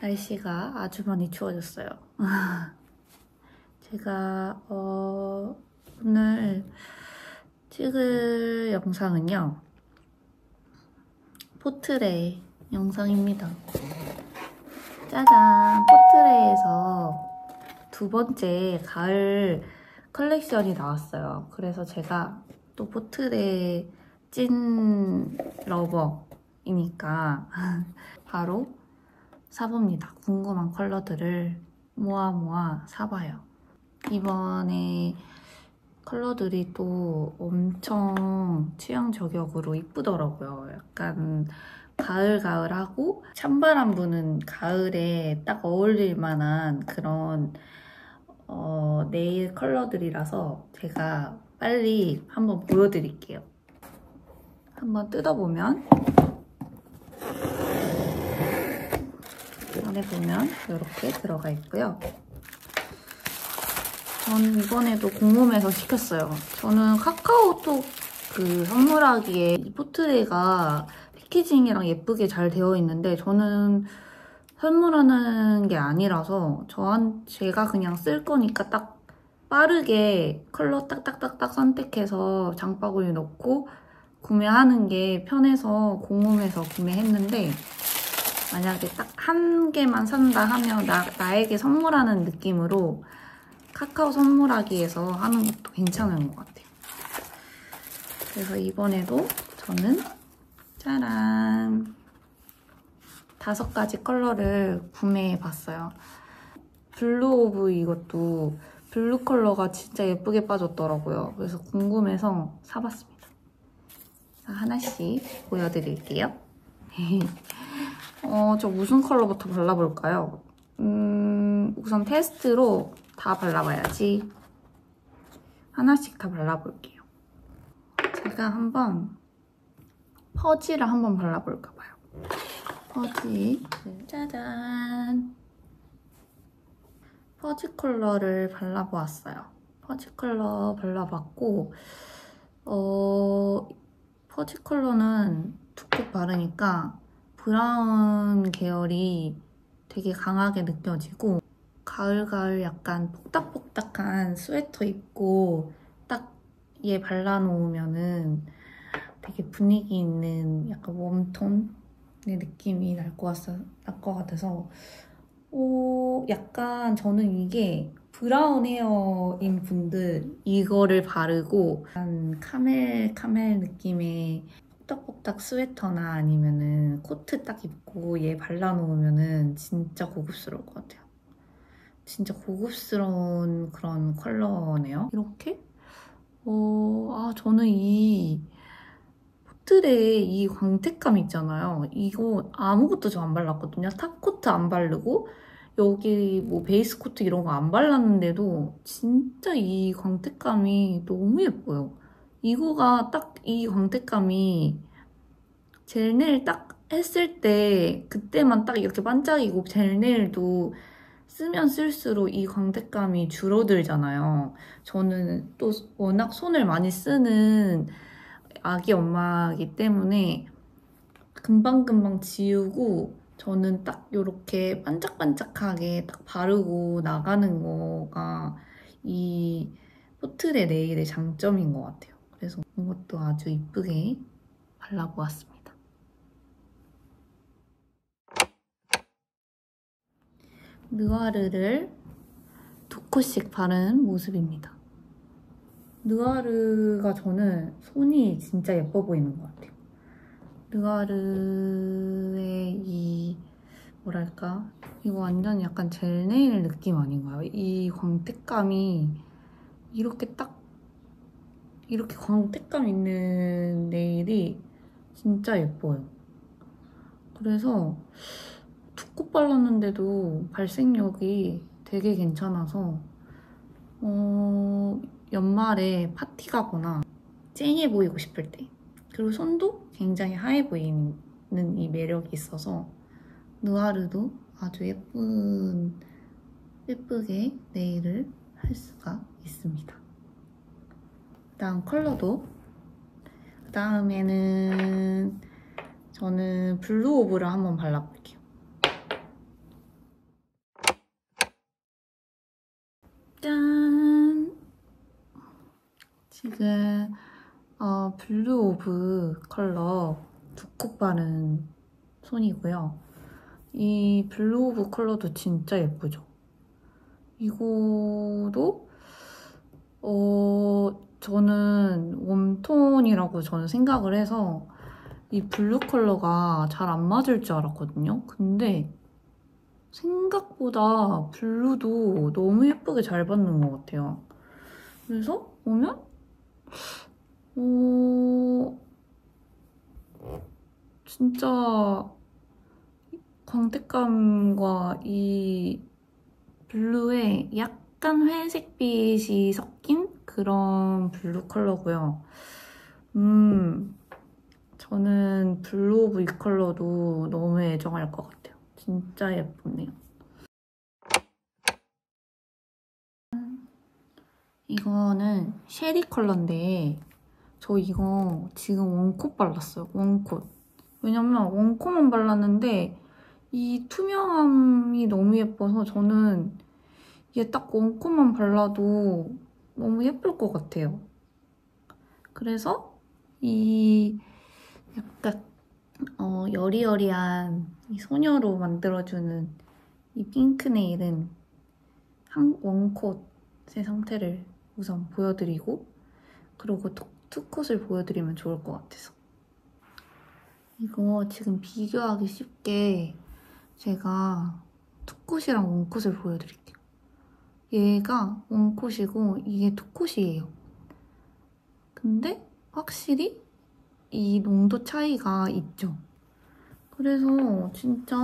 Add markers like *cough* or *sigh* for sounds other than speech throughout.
날씨가 아주 많이 추워졌어요. *laughs* 제가 어, 오늘 찍을 영상은요. 포트레 영상입니다. 짜잔! 포트레에서 두 번째 가을 컬렉션이 나왔어요. 그래서 제가 또 포트레 찐 러버이니까 *laughs* 바로 사봅니다. 궁금한 컬러들을 모아 모아 사봐요. 이번에 컬러들이 또 엄청 취향 저격으로 이쁘더라고요. 약간 가을가을하고 찬바람 부는 가을에 딱 어울릴 만한 그런 어, 네일 컬러들이라서 제가 빨리 한번 보여드릴게요. 한번 뜯어보면 안에 보면 이렇게 들어가 있고요. 저는 이번에도 공홈에서 시켰어요. 저는 카카오톡 그 선물하기에 이 포트레이가 패키징이랑 예쁘게 잘 되어 있는데 저는 선물하는 게 아니라서 저한 제가 그냥 쓸 거니까 딱 빠르게 컬러 딱딱딱딱 선택해서 장바구니 넣고 구매하는 게 편해서 공홈에서 구매했는데 만약에 딱 한 개만 산다 하면 나, 나에게 선물하는 느낌으로 카카오 선물하기에서 하는 것도 괜찮은 것 같아요. 그래서 이번에도 저는 짜란 다섯 가지 컬러를 구매해봤어요. blue of 이것도 블루 컬러가 진짜 예쁘게 빠졌더라고요. 그래서 궁금해서 사봤습니다. 하나씩 보여드릴게요. *laughs* 어, 저 무슨 컬러부터 발라볼까요? 음, 우선 테스트로 다 발라봐야지. 하나씩 다 발라볼게요. 제가 한번 퍼지를 한번 발라볼까봐요. 퍼지. 짜잔. 퍼지 컬러를 발라보았어요. 퍼지 컬러 발라봤고, 어, 퍼지 컬러는 툭툭 바르니까 브라운 계열이 되게 강하게 느껴지고 가을가을 약간 뽁닥뽁닥한 스웨터 입고 딱 얘 발라놓으면은 되게 분위기 있는 약간 웜톤의 느낌이 날 것 같아서. 오, 약간 저는 이게 brown hair인 분들 이거를 바르고 약간 camel camel 느낌의 뽁닥뽁닥 스웨터나 아니면은 코트 딱 입고 얘 발라놓으면은 진짜 고급스러울 것 같아요. 진짜 고급스러운 그런 컬러네요. 이렇게? 어, 아, 저는 이 포트레의 이 광택감 있잖아요. 이거 아무것도 저 안 발랐거든요. top coat 안 바르고 여기 뭐 베이스 코트 이런 거 안 발랐는데도 진짜 이 광택감이 너무 예뻐요. 이거가 딱 이 광택감이 젤네일 딱 했을 때 그때만 딱 이렇게 반짝이고 젤네일도 쓰면 쓸수록 이 광택감이 줄어들잖아요. 저는 또 워낙 손을 많이 쓰는 아기 엄마이기 때문에 금방금방 지우고 저는 딱 이렇게 반짝반짝하게 딱 바르고 나가는 거가 이 포트레 네일의 장점인 것 같아요. 이것도 아주 이쁘게 발라보았습니다. 느와르를 두 코씩 바른 모습입니다. 느와르가 저는 손이 진짜 예뻐 보이는 것 같아요. 느와르의 이 뭐랄까 이거 완전 약간 젤네일 느낌 아닌가요? 이 광택감이 이렇게 딱 이렇게 광택감 있는 네일이 진짜 예뻐요. 그래서 두껍 발랐는데도 발색력이 되게 괜찮아서 어, 연말에 파티 가거나 쨍해 보이고 싶을 때 그리고 손도 굉장히 하얘 보이는 이 매력이 있어서 느와르도 아주 예쁜 예쁘게 네일을 할 수가 있습니다. 일단 컬러도 그 다음에는 저는 블루 오브를 한번 발라볼게요. 짠! 지금 어, 블루 오브 컬러 두 콕 바른 손이고요. 이 블루 오브 컬러도 진짜 예쁘죠? 이거도 어, 저는 warm tone이라고 저는 생각을 해서 이 blue 컬러가 잘 안 맞을 줄 알았거든요. 근데 생각보다 blue도 너무 예쁘게 잘 받는 것 같아요. 그래서 보면 어... 진짜 광택감과 이 blue에 약간 회색빛이 섞인 그런 blue 컬러고요. 음, 저는 블루 오브 이 컬러도 너무 애정할 것 같아요. 진짜 예쁘네요. 이거는 쉐리 컬러인데 저 이거 지금 원콧 발랐어요. 원콧. 왜냐면 원콧만 발랐는데 이 투명함이 너무 예뻐서 저는 얘 딱 원콧만 발라도 너무 예쁠 것 같아요. 그래서 이 약간 어, 여리여리한 이 소녀로 만들어주는 이 핑크 네일은 한 원콧의 상태를 우선 보여드리고 그리고 투컷을 보여드리면 좋을 것 같아서 이거 지금 비교하기 쉽게 제가 투컷이랑 원콧을 보여드릴게요. 얘가 원콧이고 이게 투컷이에요. 근데 확실히 이 농도 차이가 있죠. 그래서 진짜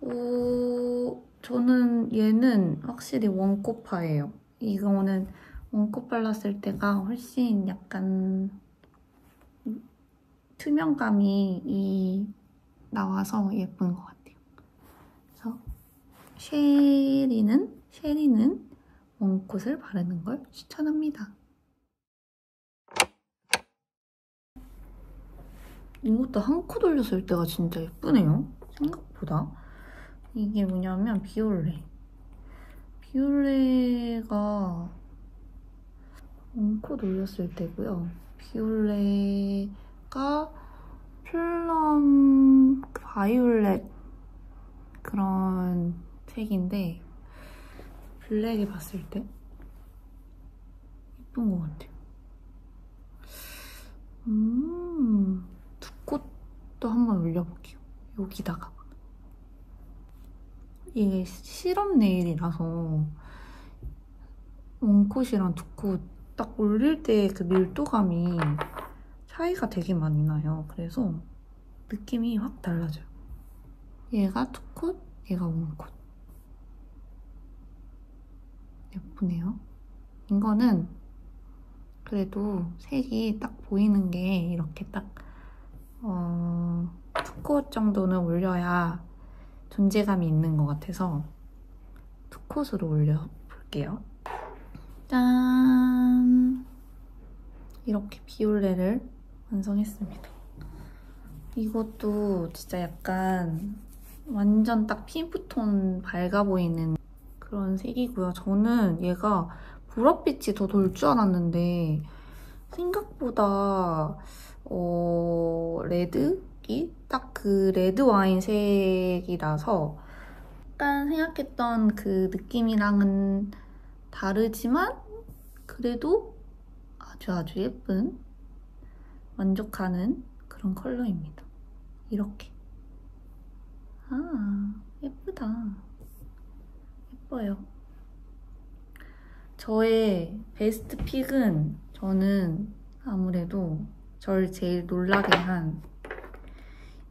어, 저는 얘는 확실히 원꽃파예요. 이거는 원꽃 발랐을 때가 훨씬 약간 투명감이 이 나와서 예쁜 것 같아요. 그래서 쉐리는 쉐리는 원꽃을 바르는 걸 추천합니다. 이것도 한 코 돌렸을 때가 진짜 예쁘네요. 생각보다. 이게 뭐냐면 비올레. 비올레가 한코 돌렸을 때고요. 비올레가 플럼 바이올렛 그런 색인데 블랙에 봤을 때 예쁜 것 같아요. 음. 또 한번 올려볼게요. 여기다가. 이게 시럽 네일이라서 원콧이랑 두콧 딱 올릴 때 그 밀도감이 차이가 되게 많이 나요. 그래서 느낌이 확 달라져요. 얘가 투콧, 얘가 원콧. 예쁘네요. 이거는 그래도 색이 딱 보이는 게 이렇게 딱 어, 투콧 정도는 올려야 존재감이 있는 것 같아서 투콧으로 올려볼게요. 짠! 이렇게 비올레를 완성했습니다. 이것도 진짜 약간 완전 딱 피부톤 밝아 보이는 그런 색이고요. 저는 얘가 보랏빛이 더 돌 줄 알았는데 생각보다 어, 레드이 딱그 레드 와인 색이라서 약간 생각했던 그 느낌이랑은 다르지만 그래도 아주 아주 예쁜 만족하는 그런 컬러입니다. 이렇게. 아, 예쁘다. 예뻐요. 저의 best pick은 저는 아무래도 절 제일 놀라게 한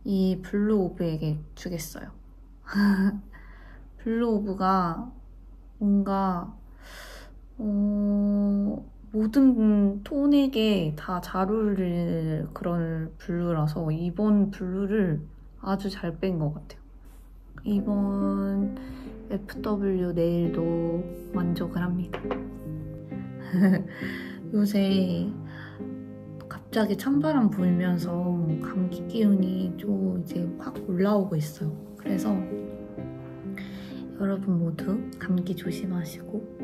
이 블루 오브에게 주겠어요. *laughs* 블루 오브가 뭔가 어, 모든 톤에게 다 잘 어울릴 그런 blue라서 이번 blue를 아주 잘 뺀 것 같아요. 이번 FW 네일도 만족을 합니다. *laughs* 요새 갑자기 찬바람 불면서 감기 기운이 좀 이제 확 올라오고 있어요. 그래서 여러분 모두 감기 조심하시고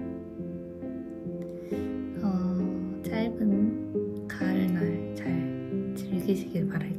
어, 짧은 가을날 잘 즐기시길 바랄게요.